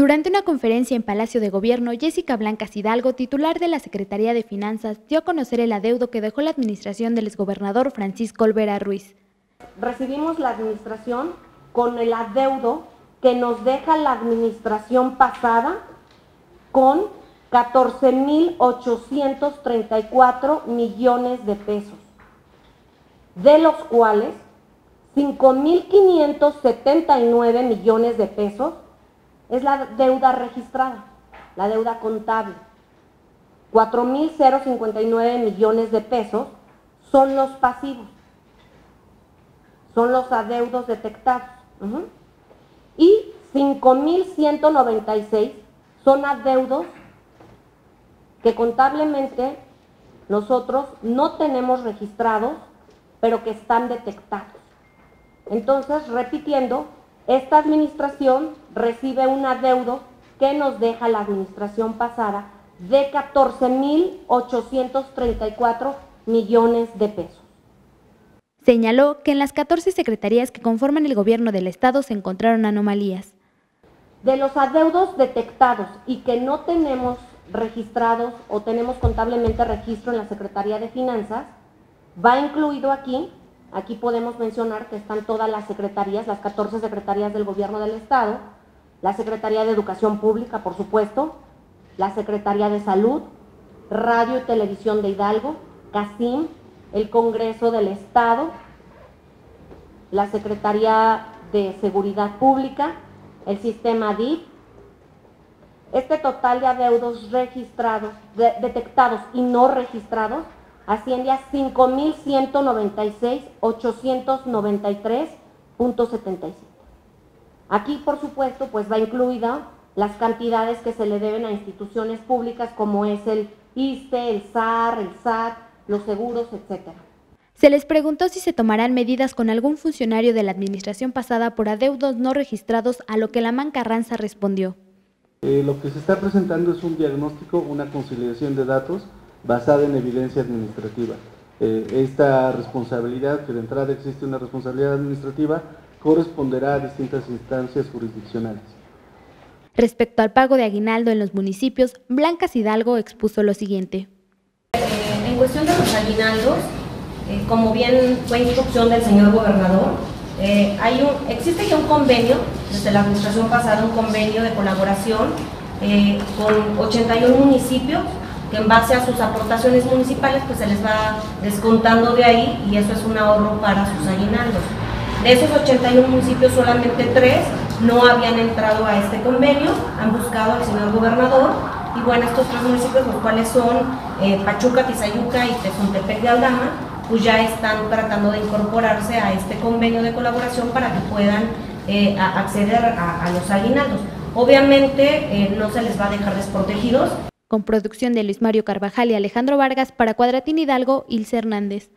Durante una conferencia en Palacio de Gobierno, Jessica Blancas Hidalgo, titular de la Secretaría de Finanzas, dio a conocer el adeudo que dejó la administración del exgobernador Francisco Olvera Ruiz. Recibimos la administración con el adeudo que nos deja la administración pasada con 14.834 millones de pesos, de los cuales 5.579 millones de pesos es la deuda registrada, la deuda contable. 4.059 millones de pesos son los pasivos, son los adeudos detectados. Y 5.196 son adeudos que contablemente nosotros no tenemos registrados, pero que están detectados. Entonces, repitiendo, esta administración recibe un adeudo que nos deja la administración pasada de 14.834 millones de pesos. Señaló que en las 14 secretarías que conforman el gobierno del Estado se encontraron anomalías. De los adeudos detectados y que no tenemos registrados o tenemos contablemente registro en la Secretaría de Finanzas, va incluido aquí Aquí podemos mencionar que están todas las secretarías, las 14 secretarías del gobierno del Estado, la Secretaría de Educación Pública, por supuesto, la Secretaría de Salud, Radio y Televisión de Hidalgo, CACIM, el Congreso del Estado, la Secretaría de Seguridad Pública, el Sistema DIF. Este total de adeudos registrados, detectados y no registrados asciende a 5.196.893.77. Aquí, por supuesto, pues va incluida las cantidades que se le deben a instituciones públicas como es el ISTE, el SAR, el SAT, los seguros, etcétera. Se les preguntó si se tomarán medidas con algún funcionario de la administración pasada por adeudos no registrados, a lo que la Mancarranza respondió. Eh, lo que se está presentando es un diagnóstico, una conciliación de datos basada en evidencia administrativa. Eh, esta responsabilidad, que de entrada existe una responsabilidad administrativa, corresponderá a distintas instancias jurisdiccionales. Respecto al pago de aguinaldo en los municipios, Blancas Hidalgo expuso lo siguiente. Eh, en cuestión de los aguinaldos, eh, como bien fue instrucción del señor gobernador, hay un, existe ya un convenio, desde la administración pasada, un convenio de colaboración con 81 municipios que en base a sus aportaciones municipales pues se les va descontando de ahí y eso es un ahorro para sus aguinaldos. De esos 81 municipios solamente tres no habían entrado a este convenio, han buscado al señor gobernador y bueno, estos tres municipios, los cuales son eh, Pachuca, Tizayuca y Tezontepec de Aldama, pues ya están tratando de incorporarse a este convenio de colaboración para que puedan eh, acceder a, los aguinaldos. Obviamente eh, no se les va a dejar desprotegidos, con producción de Luis Mario Carvajal y Alejandro Vargas para Cuadratín Hidalgo, Ilse Hernández.